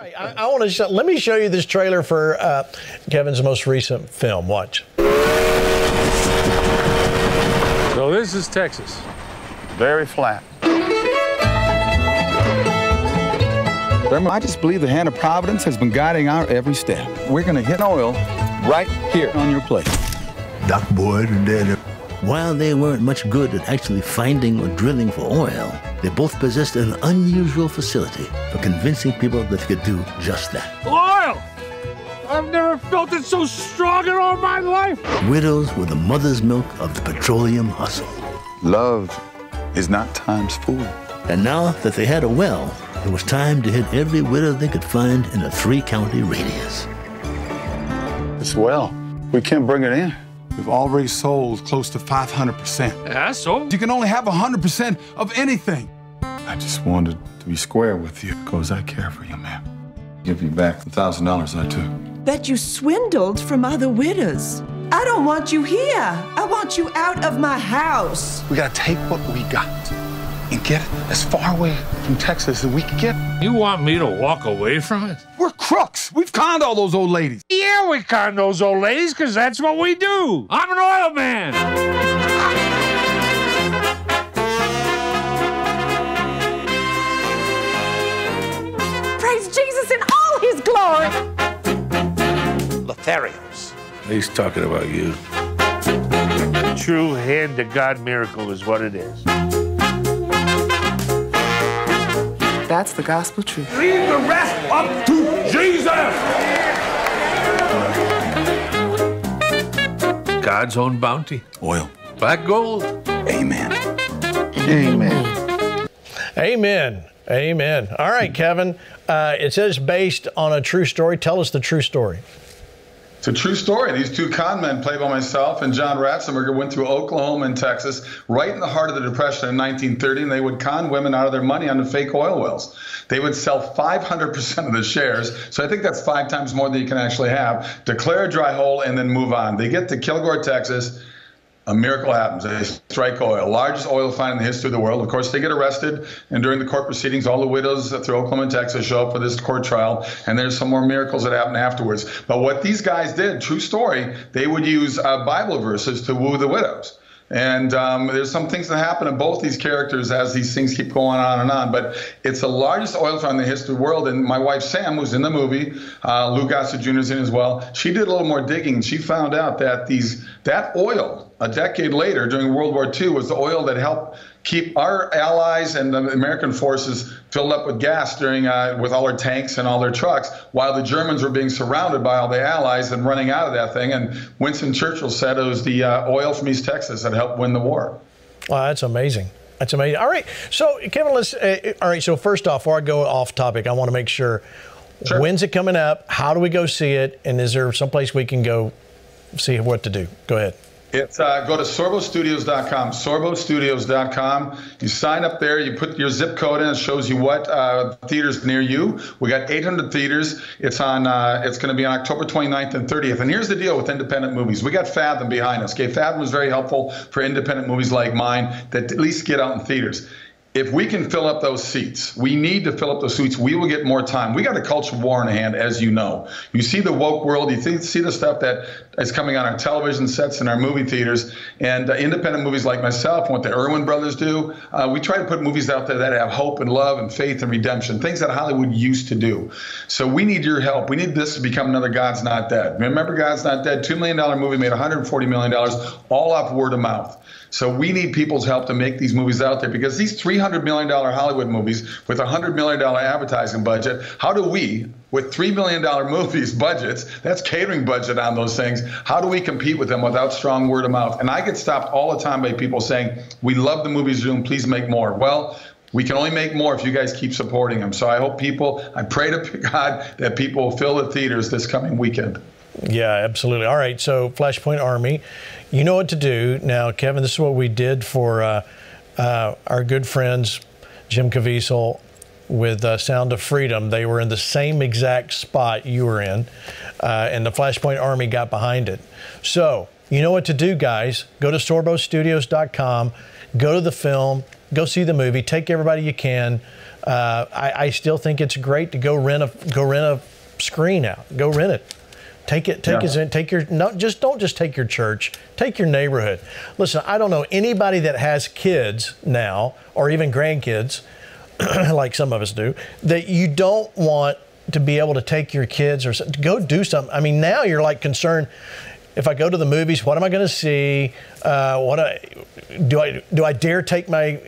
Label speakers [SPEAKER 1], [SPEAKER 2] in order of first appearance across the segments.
[SPEAKER 1] right, I, I want to show, let me show you this trailer for uh, Kevin's most recent film. Watch.
[SPEAKER 2] So this is Texas.
[SPEAKER 3] Very flat.
[SPEAKER 4] I just believe the hand of Providence has been guiding our every step. We're going to hit oil right here on your plate.
[SPEAKER 5] Doc Boyd and Daddy.
[SPEAKER 6] While they weren't much good at actually finding or drilling for oil, they both possessed an unusual facility for convincing people that they could do just that.
[SPEAKER 2] Oil! I've never felt it so strong in all my life.
[SPEAKER 6] Widows were the mother's milk of the petroleum hustle.
[SPEAKER 3] Love is not time's fool.
[SPEAKER 6] And now that they had a well, it was time to hit every widow they could find in a three county radius.
[SPEAKER 3] It's well. We can't bring it in.
[SPEAKER 4] We've already sold close to 500%.
[SPEAKER 2] Yeah, so?
[SPEAKER 4] You can only have 100% of anything.
[SPEAKER 3] I just wanted to be square with you because I care for you, man. Give you back the thousand dollars I took.
[SPEAKER 7] That you swindled from other widows. I don't want you here. I want you out of my house.
[SPEAKER 3] We gotta take what we got and get it as far away from Texas as we can get.
[SPEAKER 2] You want me to walk away from it?
[SPEAKER 4] We're crooks. We've conned all those old ladies.
[SPEAKER 2] Yeah, we conned those old ladies because that's what we do. I'm an oil man.
[SPEAKER 7] Praise Jesus in all his glory.
[SPEAKER 2] Lotharios.
[SPEAKER 5] He's talking about you.
[SPEAKER 2] True hand to God miracle is what it is.
[SPEAKER 7] That's the gospel truth.
[SPEAKER 2] Leave the rest up to Jesus. God's own bounty.
[SPEAKER 3] Oil.
[SPEAKER 2] Black gold.
[SPEAKER 3] Amen. Amen.
[SPEAKER 1] Amen. Amen. All right, Kevin. Uh, it says based on a true story. Tell us the true story.
[SPEAKER 8] It's a true story. These two con men, played by myself and John Ratzenberger, went through Oklahoma and Texas right in the heart of the Depression in 1930, and they would con women out of their money on the fake oil wells. They would sell 500% of the shares, so I think that's five times more than you can actually have, declare a dry hole, and then move on. They get to Kilgore, Texas. A miracle happens. They strike oil, largest oil find in the history of the world. Of course, they get arrested, and during the court proceedings, all the widows through Oklahoma and Texas show up for this court trial, and there's some more miracles that happen afterwards. But what these guys did, true story, they would use uh, Bible verses to woo the widows. And um, there's some things that happen in both these characters as these things keep going on and on. But it's the largest oil find in the history of the world. And my wife Sam, who's in the movie, uh, Lou Gossett Jr. is in as well. She did a little more digging. She found out that these that oil a decade later during World War II was the oil that helped keep our allies and the American forces filled up with gas during uh, with all their tanks and all their trucks, while the Germans were being surrounded by all the allies and running out of that thing. And Winston Churchill said it was the uh, oil from East Texas that helped win the war.
[SPEAKER 1] Wow, that's amazing. That's amazing. All right, so Kevin, let's. Uh, all right, so first off, before I go off topic, I want to make sure.
[SPEAKER 8] Sure.
[SPEAKER 1] When's it coming up? How do we go see it? And is there someplace we can go see what to do? Go ahead.
[SPEAKER 8] Uh, go to sorbostudios.com. Sorbostudios.com. You sign up there. You put your zip code in. It shows you what uh, theaters near you. We got 800 theaters. It's on. Uh, it's going to be on October 29th and 30th. And here's the deal with independent movies. We got Fathom behind us. Okay, Fathom was very helpful for independent movies like mine that at least get out in theaters if we can fill up those seats, we need to fill up those seats. We will get more time. We got a culture war in hand, as you know. You see the woke world. You see, see the stuff that is coming on our television sets and our movie theaters. And uh, independent movies like myself, what the Erwin brothers do, uh, we try to put movies out there that have hope and love and faith and redemption, things that Hollywood used to do. So we need your help. We need this to become another God's Not Dead. Remember, God's Not Dead, $2 million movie made $140 million, all off word of mouth. So we need people's help to make these movies out there because these $300 million Hollywood movies with a $100 million advertising budget, how do we, with $3 million movies budgets, that's catering budget on those things, how do we compete with them without strong word of mouth? And I get stopped all the time by people saying, we love the movies doing, please make more. Well, we can only make more if you guys keep supporting them. So I hope people, I pray to God that people will fill the theaters this coming weekend.
[SPEAKER 1] Yeah, absolutely. All right, so Flashpoint Army, you know what to do. Now, Kevin, this is what we did for uh, uh, our good friends, Jim Caviezel with uh, Sound of Freedom. They were in the same exact spot you were in, uh, and the Flashpoint Army got behind it. So, you know what to do, guys. Go to sorbostudios.com, go to the film, go see the movie, take everybody you can. Uh, I, I still think it's great to go rent a go rent a screen out. Go rent it. Take it. Take
[SPEAKER 8] Yeah.
[SPEAKER 1] it. Take your. No, just don't just take your church. Take your neighborhood. Listen, I don't know anybody that has kids now or even grandkids, like some of us do, that you don't want to be able to take your kids or go do something. I mean, now you're like concerned. If I go to the movies, what am I going to see? Uh, what I, do I do? I dare take my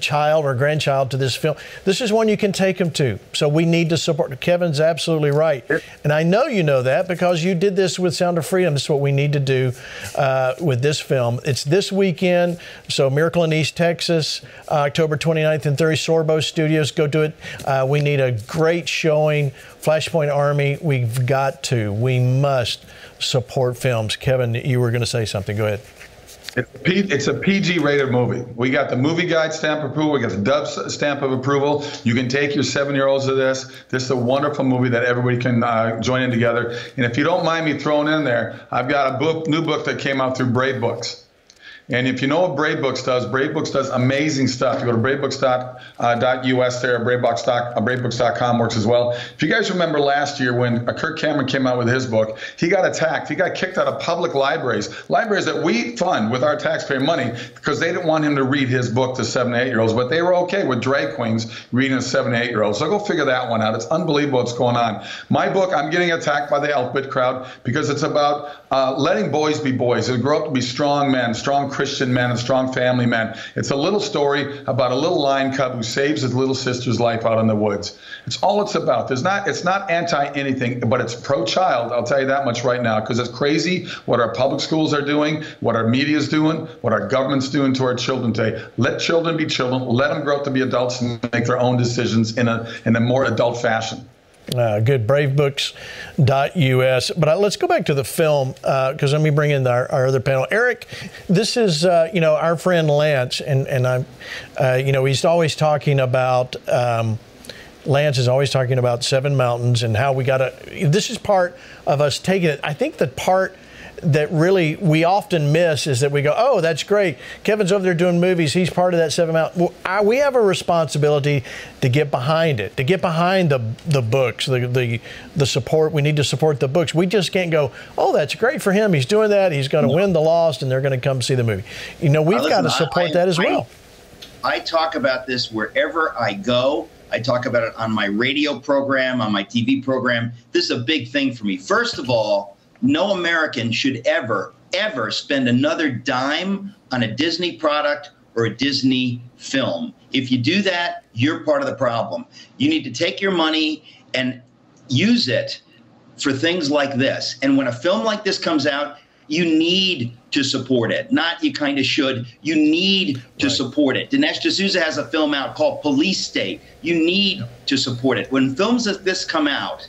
[SPEAKER 1] child or grandchild to this film. This is one you can take them to. So we need to support. Kevin's absolutely right, and I know you know that because you did this with Sound of Freedom. This is what we need to do uh, with this film. It's this weekend. So Miracle in East Texas, uh, October 29th and 30th. Sorbo Studios. Go do it. Uh, we need a great showing. Flashpoint Army. We've got to. We must support films. Kevin, you were going to say something. Go ahead.
[SPEAKER 8] It's a, P, it's a PG rated movie. We got the movie guide stamp of approval. We got the s- stamp of approval. You can take your seven year olds to this. This is a wonderful movie that everybody can uh, join in together. And if you don't mind me throwing in there, I've got a book, new book that came out through Brave Books. And if you know what Brave Books does, Brave Books does amazing stuff. You go to bravebooks.us there, bravebooks uh, bravebooks.com works as well. If you guys remember last year when uh, Kirk Cameron came out with his book, he got attacked. He got kicked out of public libraries, libraries that we fund with our taxpayer money because they didn't want him to read his book to seven, eight year olds, but they were okay with drag queens reading to seven, eight year olds. So go figure that one out. It's unbelievable what's going on. My book, I'm getting attacked by the alphabet crowd because it's about uh, letting boys be boys. and grow up to be strong men, strong Christian men, and strong family men. It's a little story about a little lion cub who saves his little sister's life out in the woods. It's all it's about. There's not. It's not anti anything, but it's pro child. I'll tell you that much right now because it's crazy what our public schools are doing, what our media is doing, what our government's doing to our children today. Let children be children. Let them grow up to be adults and make their own decisions in a in a more adult fashion.
[SPEAKER 1] Uh, good, bravebooks.us. But uh, let's go back to the film because let me bring in our, our other panel. Eric, this is, uh, you know, our friend Lance, and, and I'm, uh, you know, he's always talking about, um, Lance is always talking about Seven Mountains and how we got to, this is part of us taking it. I think the part that really we often miss is that we go, oh, that's great. Kevin's over there doing movies. He's part of that Seven Mountain. Well, I, we have a responsibility to get behind it, to get behind the the books, the the the support. We need to support the books. We just can't go, oh, that's great for him. He's doing that. He's going to win the Lost, and they're going to come see the movie. You know, we've got to support
[SPEAKER 9] I-
[SPEAKER 1] that as
[SPEAKER 9] I-
[SPEAKER 1] well.
[SPEAKER 9] I talk about this wherever I go. I talk about it on my radio program, on my TV program. This is a big thing for me. First of all, no American should ever, ever spend another dime on a Disney product or a Disney film. If you do that, you're part of the problem. You need to take your money and use it for things like this. And when a film like this comes out, you need to support it. Not you kind of should. You need to support it. Dinesh D'Souza has a film out called Police State. You need to support it. When films like this come out,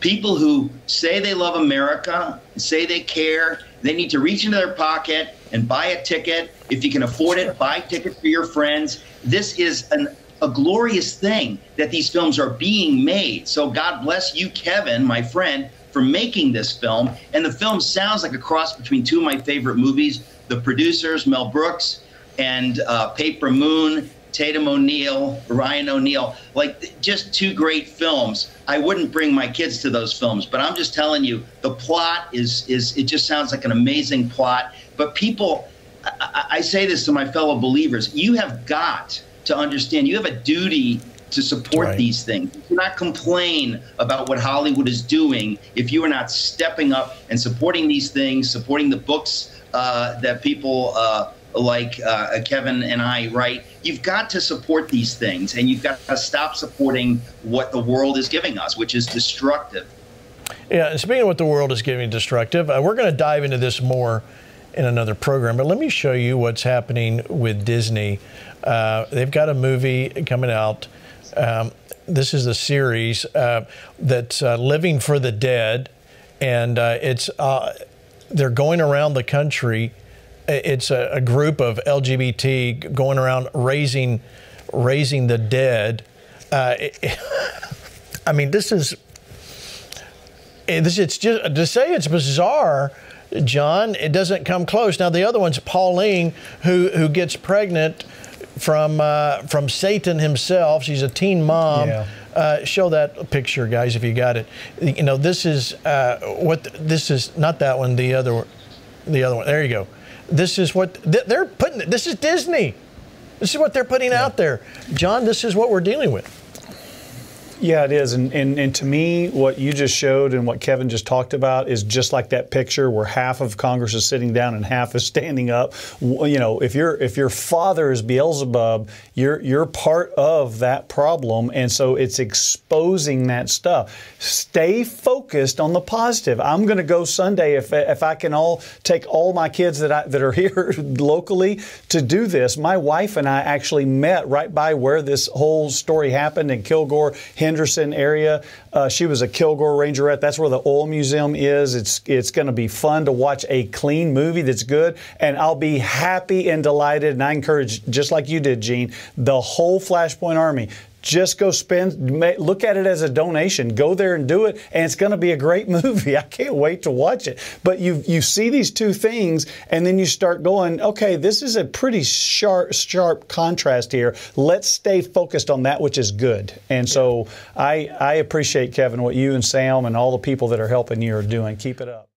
[SPEAKER 9] people who say they love America, say they care, they need to reach into their pocket and buy a ticket. If you can afford it, buy tickets for your friends. This is an a glorious thing that these films are being made. So God bless you, Kevin, my friend, for making this film. And the film sounds like a cross between two of my favorite movies. The producers, Mel Brooks and uh, Paper Moon, Tatum O'Neal, Ryan O'Neal, like just two great films. I wouldn't bring my kids to those films, but I'm just telling you, the plot is is it just sounds like an amazing plot. But people, I, I- I say this to my fellow believers: you have got to understand. You have a duty to support
[SPEAKER 1] Right.
[SPEAKER 9] these things. You cannot complain about what Hollywood is doing if you are not stepping up and supporting these things, supporting the books uh, that people uh, like uh, Kevin and I write. You've got to support these things, and you've got to stop supporting what the world is giving us, which is destructive.
[SPEAKER 1] Yeah, and speaking of what the world is giving destructive, uh, we're going to dive into this more in another program. But let me show you what's happening with Disney. Uh, they've got a movie coming out. Um, this is the series uh, that's uh, Living for the Dead, and uh, it's uh, they're going around the country. It's a, a group of LGBT going around raising raising the dead. Uh, it- I mean, this is this it's just to say it's bizarre john it doesn't come close now the other one's pauline who who gets pregnant from uh, from Satan himself. She's a teen mom.
[SPEAKER 10] Yeah.
[SPEAKER 1] Uh, show that picture, guys, if you got it. You know, this is uh, what this is. Not that one. The other, one- the other one. There you go. This is what they're putting. This is Disney. This is what they're putting out there, John. This is what we're dealing with.
[SPEAKER 10] Yeah, it is. And, and and to me, what you just showed and what Kevin just talked about is just like that picture where half of Congress is sitting down and half is standing up. You know, if your if your father is Beelzebub, you're you're part of that problem, and so it's exposing that stuff. Stay focused on the positive. I'm going to go Sunday if if I can all take all my kids that I, that are here locally to do this. My wife and I actually met right by where this whole story happened in Kilgore, Henderson area. Uh, she was a Kilgore Rangerette. That's where the oil museum is. It's it's going to be fun to watch a clean movie that's good, and I'll be happy and delighted. And I encourage, just like you did, Gene, the whole Flashpoint Army. Just go spend, look at it as a donation. Go there and do it, and it's going to be a great movie. I can't wait to watch it. But you you see these two things, and then you start going, okay, this is a pretty sharp sharp contrast here. Let's stay focused on that which is good. And so I I appreciate Kevin what you and Sam and all the people that are helping you are doing. Keep it up.